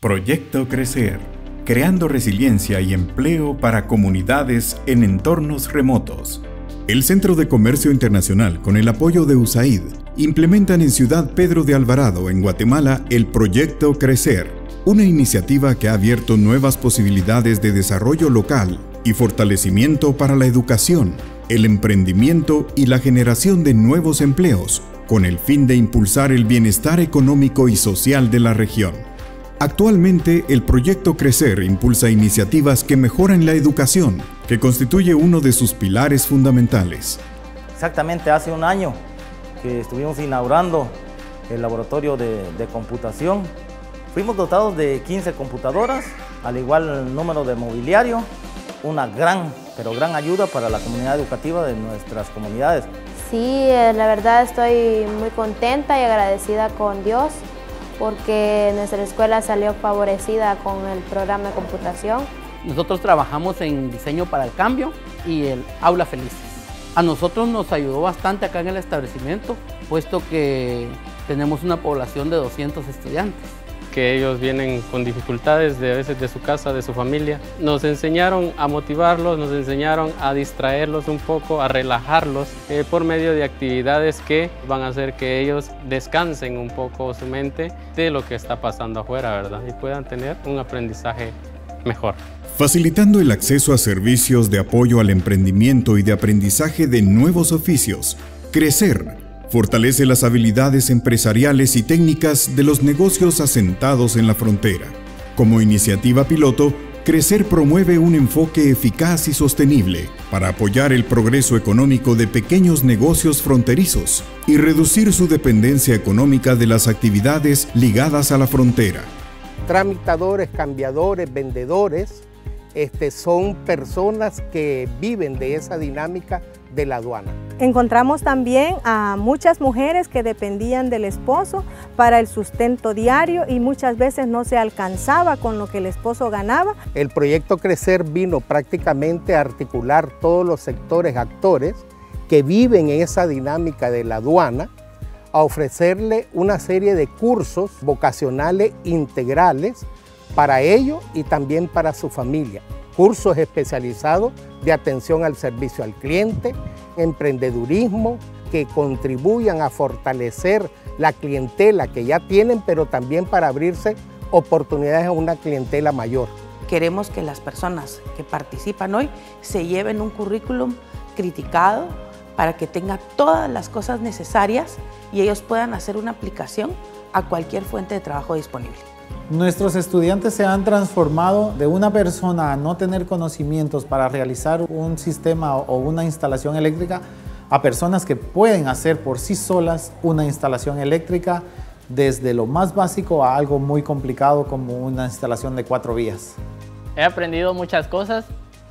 Proyecto Crecer, creando resiliencia y empleo para comunidades en entornos remotos. El Centro de Comercio Internacional, con el apoyo de USAID, implementan en Ciudad Pedro de Alvarado, en Guatemala, el Proyecto Crecer, una iniciativa que ha abierto nuevas posibilidades de desarrollo local y fortalecimiento para la educación, el emprendimiento y la generación de nuevos empleos, con el fin de impulsar el bienestar económico y social de la región. Actualmente, el proyecto Crecer impulsa iniciativas que mejoran la educación, que constituye uno de sus pilares fundamentales. Exactamente hace un año que estuvimos inaugurando el laboratorio de, computación. Fuimos dotados de 15 computadoras, al igual el número de mobiliario, una gran, pero gran ayuda para la comunidad educativa de nuestras comunidades. Sí, eh, la verdad estoy muy contenta y agradecida con Dios porque nuestra escuela salió favorecida con el programa de computación. Nosotros trabajamos en diseño para el cambio y el aula feliz. A nosotros nos ayudó bastante acá en el establecimiento, puesto que tenemos una población de 200 estudiantes que ellos vienen con dificultades de a veces de su casa, de su familia. Nos enseñaron a motivarlos, nos enseñaron a distraerlos un poco, a relajarlos eh, por medio de actividades que van a hacer que ellos descansen un poco su mente de lo que está pasando afuera, ¿verdad? Y puedan tener un aprendizaje mejor. Facilitando el acceso a servicios de apoyo al emprendimiento y de aprendizaje de nuevos oficios. Crecer Fortalece las habilidades empresariales y técnicas de los negocios asentados en la frontera. Como iniciativa piloto, Crecer promueve un enfoque eficaz y sostenible para apoyar el progreso económico de pequeños negocios fronterizos y reducir su dependencia económica de las actividades ligadas a la frontera. Tramitadores, cambiadores, vendedores, este, son personas que viven de esa dinámica de la aduana. Encontramos también a muchas mujeres que dependían del esposo para el sustento diario y muchas veces no se alcanzaba con lo que el esposo ganaba. El proyecto Crecer vino prácticamente a articular todos los sectores actores que viven en esa dinámica de la aduana, a ofrecerle una serie de cursos vocacionales integrales para ellos y también para su familia cursos especializados de atención al servicio al cliente, emprendedurismo, que contribuyan a fortalecer la clientela que ya tienen, pero también para abrirse oportunidades a una clientela mayor. Queremos que las personas que participan hoy se lleven un currículum criticado para que tenga todas las cosas necesarias y ellos puedan hacer una aplicación a cualquier fuente de trabajo disponible. Nuestros estudiantes se han transformado de una persona a no tener conocimientos para realizar un sistema o una instalación eléctrica a personas que pueden hacer por sí solas una instalación eléctrica desde lo más básico a algo muy complicado como una instalación de cuatro vías. He aprendido muchas cosas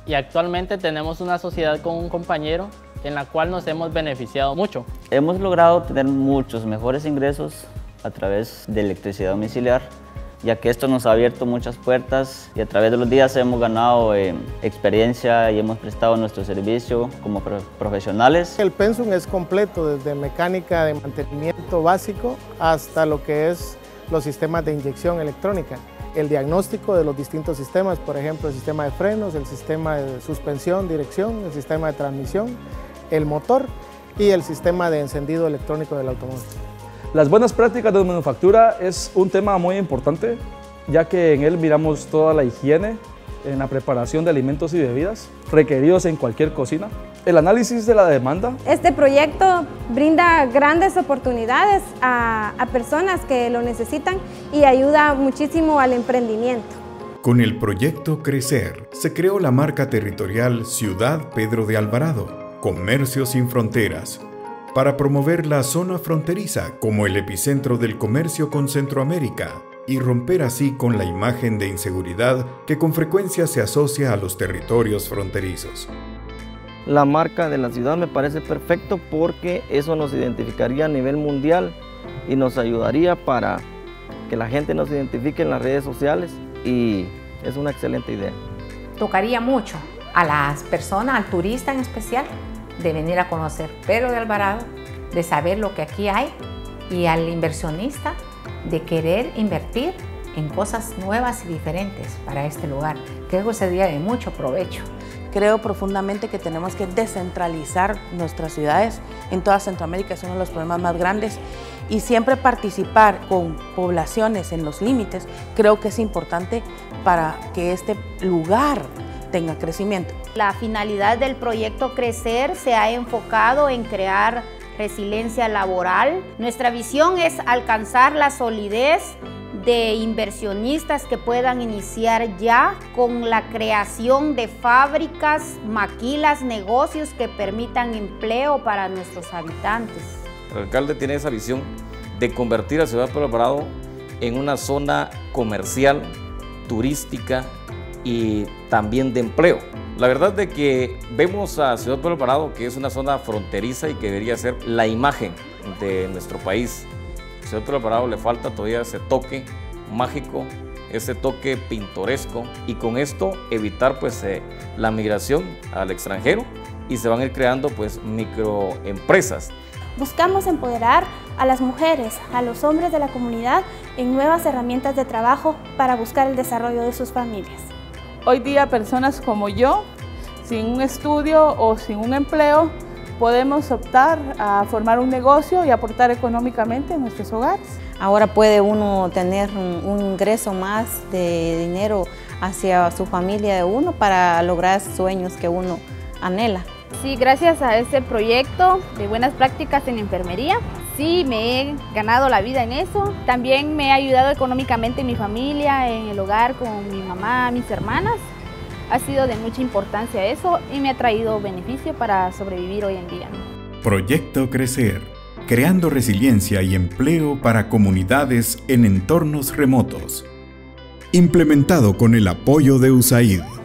y actualmente tenemos una sociedad con un compañero en la cual nos hemos beneficiado mucho. Hemos logrado tener muchos mejores ingresos a través de electricidad domiciliar ya que esto nos ha abierto muchas puertas y a través de los días hemos ganado eh, experiencia y hemos prestado nuestro servicio como profesionales. El pensum es completo, desde mecánica de mantenimiento básico hasta lo que es los sistemas de inyección electrónica. El diagnóstico de los distintos sistemas, por ejemplo, el sistema de frenos, el sistema de suspensión, dirección, el sistema de transmisión, el motor y el sistema de encendido electrónico del automóvil. Las buenas prácticas de manufactura es un tema muy importante, ya que en él miramos toda la higiene en la preparación de alimentos y bebidas requeridos en cualquier cocina. El análisis de la demanda. Este proyecto brinda grandes oportunidades a, a personas que lo necesitan y ayuda muchísimo al emprendimiento. Con el proyecto Crecer se creó la marca territorial Ciudad Pedro de Alvarado, Comercio sin Fronteras, para promover la zona fronteriza como el epicentro del comercio con Centroamérica y romper así con la imagen de inseguridad que con frecuencia se asocia a los territorios fronterizos. La marca de la ciudad me parece perfecto porque eso nos identificaría a nivel mundial y nos ayudaría para que la gente nos identifique en las redes sociales y es una excelente idea. Tocaría mucho a las personas, al turista en especial, de venir a conocer Pedro de Alvarado, de saber lo que aquí hay y al inversionista de querer invertir en cosas nuevas y diferentes para este lugar. Creo que sería de mucho provecho. Creo profundamente que tenemos que descentralizar nuestras ciudades. En toda Centroamérica es uno de los problemas más grandes y siempre participar con poblaciones en los límites creo que es importante para que este lugar tenga crecimiento. La finalidad del proyecto Crecer se ha enfocado en crear resiliencia laboral. Nuestra visión es alcanzar la solidez de inversionistas que puedan iniciar ya con la creación de fábricas, maquilas, negocios que permitan empleo para nuestros habitantes. El alcalde tiene esa visión de convertir a Ciudad Pueblo en una zona comercial, turística y también de empleo. La verdad de que vemos a Ciudad Pueblo Parado que es una zona fronteriza y que debería ser la imagen de nuestro país. Ciudad Pueblo Parado le falta todavía ese toque mágico, ese toque pintoresco y con esto evitar pues eh, la migración al extranjero y se van a ir creando pues microempresas. Buscamos empoderar a las mujeres, a los hombres de la comunidad en nuevas herramientas de trabajo para buscar el desarrollo de sus familias. Hoy día personas como yo, sin un estudio o sin un empleo, podemos optar a formar un negocio y aportar económicamente en nuestros hogares. Ahora puede uno tener un, ingreso más de dinero hacia su familia de uno para lograr sueños que uno anhela. Sí, gracias a este proyecto de buenas prácticas en enfermería, sí me he ganado la vida en eso. También me ha ayudado económicamente en mi familia, en el hogar con mi mamá, mis hermanas. Ha sido de mucha importancia eso y me ha traído beneficio para sobrevivir hoy en día. Proyecto Crecer, creando resiliencia y empleo para comunidades en entornos remotos. Implementado con el apoyo de USAID.